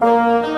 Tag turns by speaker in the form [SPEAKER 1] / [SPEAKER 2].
[SPEAKER 1] Música